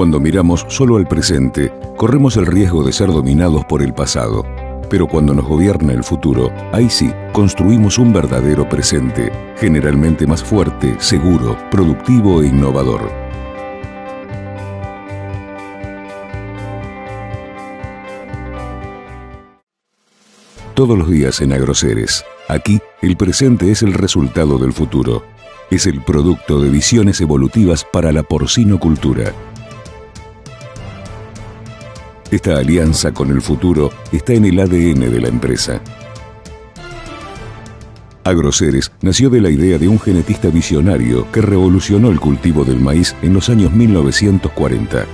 Cuando miramos solo al presente, corremos el riesgo de ser dominados por el pasado. Pero cuando nos gobierna el futuro, ahí sí, construimos un verdadero presente, generalmente más fuerte, seguro, productivo e innovador. Todos los días en Agroceres. Aquí, el presente es el resultado del futuro. Es el producto de visiones evolutivas para la porcinocultura esta alianza con el futuro está en el ADN de la empresa. Agroceres nació de la idea de un genetista visionario que revolucionó el cultivo del maíz en los años 1940.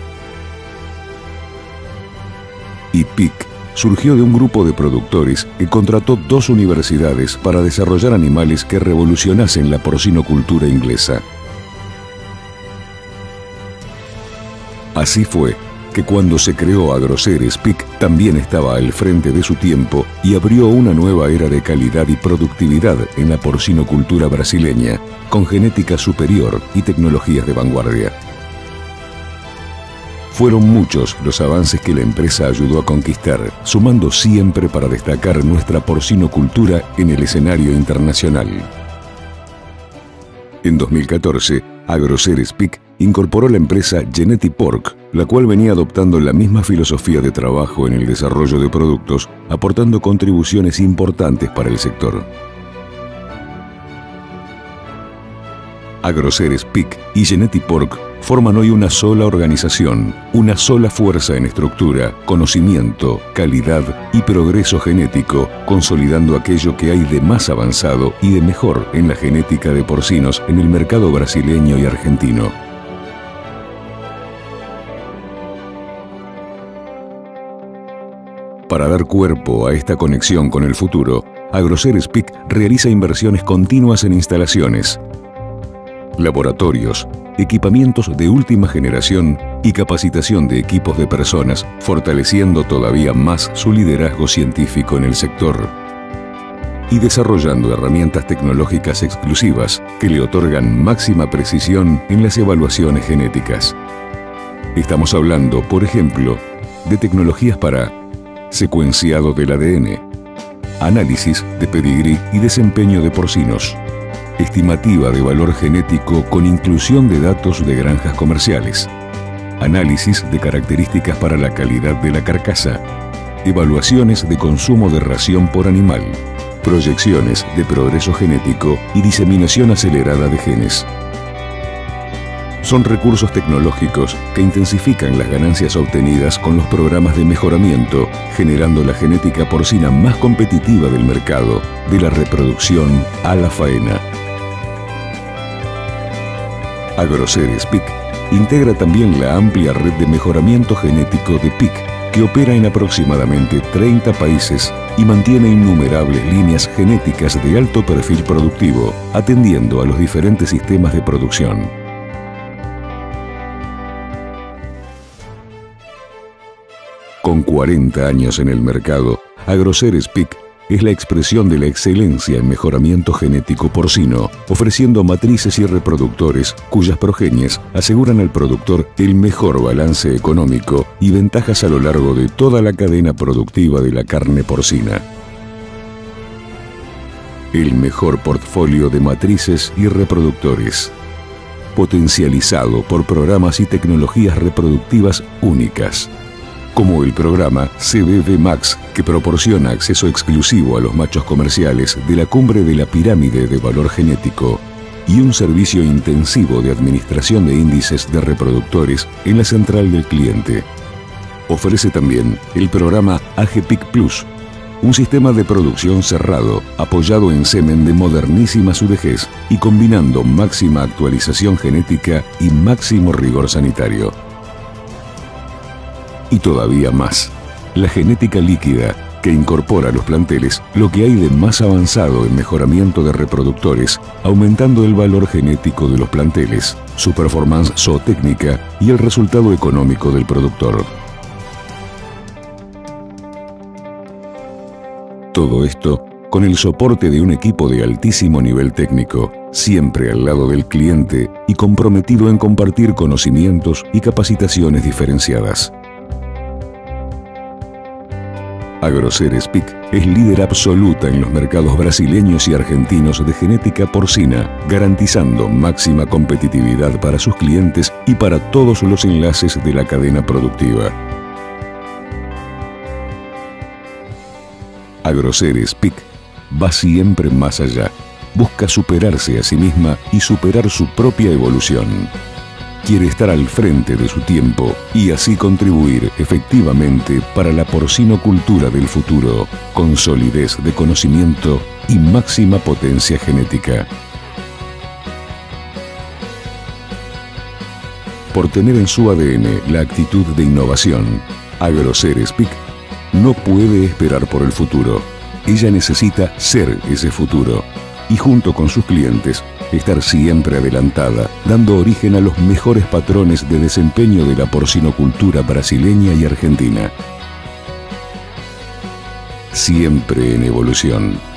Y PIC surgió de un grupo de productores que contrató dos universidades para desarrollar animales que revolucionasen la porcinocultura inglesa. Así fue que cuando se creó Agroceres, PIC también estaba al frente de su tiempo y abrió una nueva era de calidad y productividad en la porcinocultura brasileña, con genética superior y tecnologías de vanguardia. Fueron muchos los avances que la empresa ayudó a conquistar, sumando siempre para destacar nuestra porcinocultura en el escenario internacional. En 2014, Agroceres PIC incorporó la empresa Geneti Pork, la cual venía adoptando la misma filosofía de trabajo en el desarrollo de productos, aportando contribuciones importantes para el sector. Agroceres PIC y Geneti Pork forman hoy una sola organización, una sola fuerza en estructura, conocimiento, calidad y progreso genético, consolidando aquello que hay de más avanzado y de mejor en la genética de porcinos en el mercado brasileño y argentino. Para dar cuerpo a esta conexión con el futuro, Agroceres PIC realiza inversiones continuas en instalaciones, laboratorios, equipamientos de última generación y capacitación de equipos de personas, fortaleciendo todavía más su liderazgo científico en el sector y desarrollando herramientas tecnológicas exclusivas que le otorgan máxima precisión en las evaluaciones genéticas. Estamos hablando, por ejemplo, de tecnologías para secuenciado del ADN, análisis de pedigrí y desempeño de porcinos, estimativa de valor genético con inclusión de datos de granjas comerciales, análisis de características para la calidad de la carcasa, evaluaciones de consumo de ración por animal, proyecciones de progreso genético y diseminación acelerada de genes. Son recursos tecnológicos que intensifican las ganancias obtenidas con los programas de mejoramiento, generando la genética porcina más competitiva del mercado, de la reproducción a la faena. Agroceres PIC integra también la amplia red de mejoramiento genético de PIC, que opera en aproximadamente 30 países y mantiene innumerables líneas genéticas de alto perfil productivo, atendiendo a los diferentes sistemas de producción. Con 40 años en el mercado, Agroceres PIC es la expresión de la excelencia en mejoramiento genético porcino, ofreciendo matrices y reproductores cuyas progenies aseguran al productor el mejor balance económico y ventajas a lo largo de toda la cadena productiva de la carne porcina. El mejor portfolio de matrices y reproductores, potencializado por programas y tecnologías reproductivas únicas como el programa CBB Max, que proporciona acceso exclusivo a los machos comerciales de la cumbre de la pirámide de valor genético y un servicio intensivo de administración de índices de reproductores en la central del cliente. Ofrece también el programa AGPIC Plus, un sistema de producción cerrado, apoyado en semen de modernísima sudejez y combinando máxima actualización genética y máximo rigor sanitario y todavía más. La genética líquida, que incorpora a los planteles lo que hay de más avanzado en mejoramiento de reproductores, aumentando el valor genético de los planteles, su performance zootécnica y el resultado económico del productor. Todo esto con el soporte de un equipo de altísimo nivel técnico, siempre al lado del cliente y comprometido en compartir conocimientos y capacitaciones diferenciadas. Agrocer Speak es líder absoluta en los mercados brasileños y argentinos de genética porcina, garantizando máxima competitividad para sus clientes y para todos los enlaces de la cadena productiva. Agrocer Speak va siempre más allá. Busca superarse a sí misma y superar su propia evolución quiere estar al frente de su tiempo y así contribuir efectivamente para la porcinocultura del futuro, con solidez de conocimiento y máxima potencia genética. Por tener en su ADN la actitud de innovación, Agrocer Speak no puede esperar por el futuro. Ella necesita ser ese futuro y junto con sus clientes estar siempre adelantada, dando origen a los mejores patrones de desempeño de la porcinocultura brasileña y argentina. Siempre en evolución.